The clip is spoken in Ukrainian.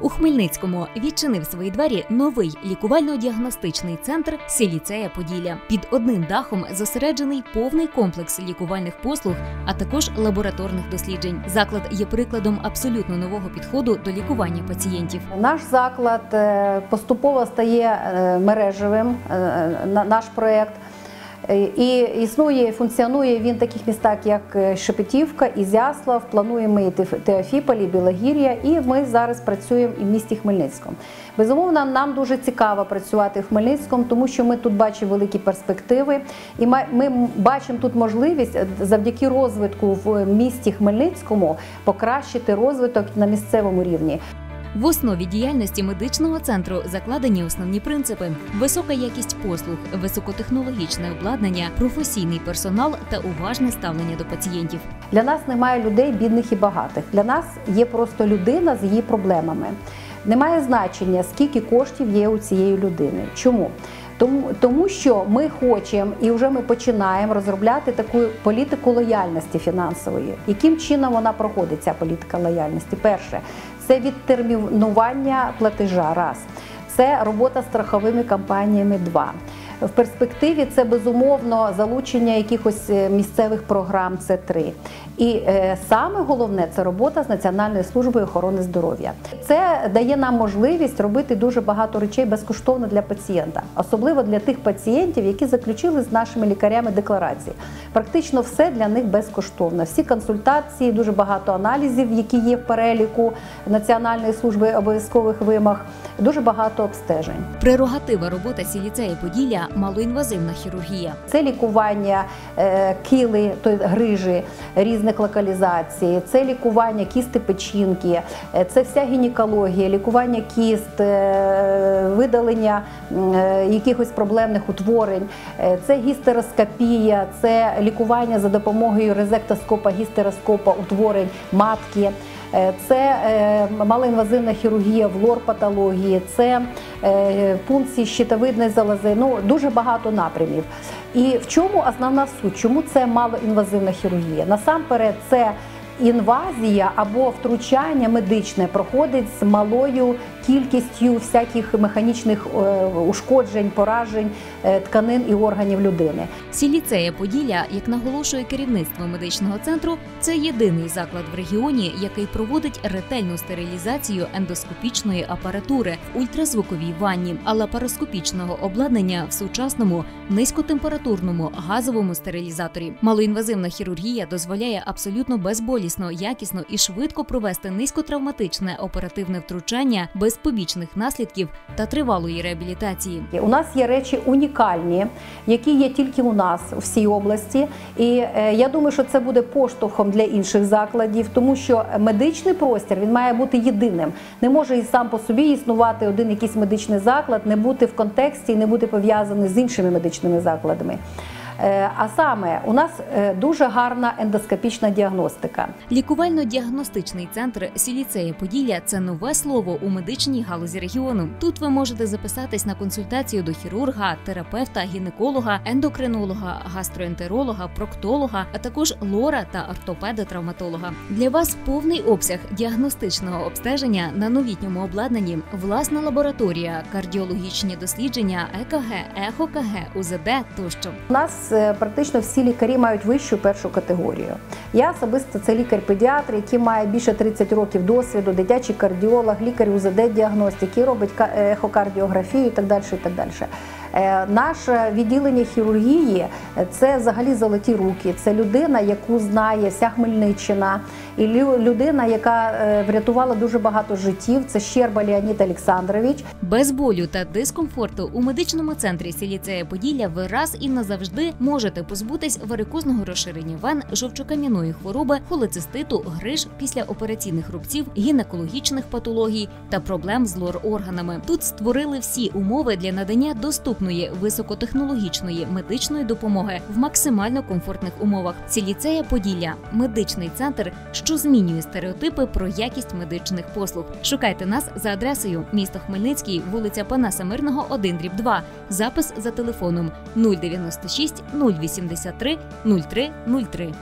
У Хмельницькому відчинив свої двері новий лікувально-діагностичний центр Сіліцея Поділля. Під одним дахом зосереджений повний комплекс лікувальних послуг, а також лабораторних досліджень. Заклад є прикладом абсолютно нового підходу до лікування пацієнтів. Наш заклад е, поступово стає е, мережевим, е, на- наш проєкт. Е, І існує, функціонує він в таких містах, як е, Шепетівка, Ізяслав, плануємо і Теофіполі, Білогір'я, і ми зараз працюємо і в місті Хмельницькому. Безумовно, нам дуже цікаво працювати в Хмельницькому, тому що ми тут бачимо великі перспективи, і ми бачимо тут можливість е, завдяки розвитку в місті Хмельницькому покращити розвиток на місцевому рівні. В основі діяльності медичного центру закладені основні принципи: висока якість послуг, високотехнологічне обладнання, професійний персонал та уважне ставлення до пацієнтів. Для нас немає людей бідних і багатих. Для нас є просто людина з її проблемами. Немає значення, скільки коштів є у цієї людини. Чому? Тому, тому що ми хочемо і вже ми починаємо розробляти таку політику лояльності фінансової. Яким чином вона проходить, ця політика лояльності? Перше, це відтермінування платежа. Раз. Це робота з страховими компаніями. Два. В перспективі це безумовно залучення якихось е, місцевих програм. Це три. І е, саме головне це робота з Національною службою охорони здоров'я. Це дає нам можливість робити дуже багато речей безкоштовно для пацієнта, особливо для тих пацієнтів, які заключили з нашими лікарями декларації. Практично все для них безкоштовно. Всі консультації, дуже багато аналізів, які є в переліку Національної служби обов'язкових вимог, дуже багато обстежень. Прерогатива роботи Сіліцея Поділля малоінвазивна хірургія. Це лікування е, кили, то грижі різних локалізацій, це лікування кісти печінки, е, це вся гінекологія, лікування кіст, е, видалення якихось проблемних утворень, це гістероскопія, це лікування за допомогою резектоскопа, гістероскопа утворень матки. Е, Це е, малоінвазивна хірургія в лор-патології, це е, пункції щитовидної залози. Ну дуже багато напрямів. І в чому основна суть? Чому це малоінвазивна хірургія? Насамперед, це інвазія або втручання медичне проходить з малою кількістю всяких механічних е, ушкоджень, поражень е, тканин і органів людини. Сіліцея Поділля, як наголошує керівництво медичного центру, це єдиний заклад в регіоні, який проводить ретельну стерилізацію ендоскопічної апаратури в ультразвуковій ванні, а лапароскопічного обладнання в сучасному низькотемпературному газовому стерилізаторі. Малоінвазивна хірургія дозволяє абсолютно безболісно, якісно і швидко провести низькотравматичне оперативне втручання без побічних наслідків та тривалої реабілітації. У нас є речі унікальні, які є тільки у нас у всій області. І е, я думаю, що це буде поштовхом для інших закладів, тому що медичний простір він має бути єдиним. Не може і сам по собі існувати один якийсь медичний заклад, не бути в контексті і не бути пов'язаний з іншими медичними закладами. Е, А саме у нас е, дуже гарна ендоскопічна діагностика. Лікувально-діагностичний центр Сіліцея Поділля це нове слово у медичній галузі регіону. Тут ви можете записатись на консультацію до хірурга, терапевта, гінеколога, ендокринолога, гастроентеролога, проктолога, а також лора та ортопеда-травматолога. Для вас повний обсяг діагностичного обстеження на новітньому обладнанні, власна лабораторія, кардіологічні дослідження, ЕКГ, ЕХО-КГ, УЗД тощо. У нас е, практично всі лікарі мають вищу першу категорію. Я особисто це лікар-педіатр, який має більше 30 років досвіду, дитячий кардіолог, лікар УЗД-діагностики, робить ехокардіографію і так далі. І так далі. Е, Наше відділення хірургії е, це взагалі золоті руки. Це людина, яку знає вся Хмельниччина, і лю- людина, яка е, врятувала дуже багато життів. Це Щерба Леонід Олександрович. Без болю та дискомфорту у медичному центрі Сіліцея Поділля ви раз і назавжди можете позбутись варикозного розширення вен, жовчокам'яної хвороби, холециститу, гриж післяопераційних рубців, гінекологічних патологій та проблем з лор-органами. Тут створили всі умови для надання доступної високотехнологічної медичної допомоги в максимально комфортних умовах. Сіліцея Поділля медичний центр, що змінює стереотипи про якість медичних послуг. Шукайте нас за адресою місто Хмельницький, вулиця Панаса Мирного, 1 дріб 2. Запис за телефоном 096 083 03 03.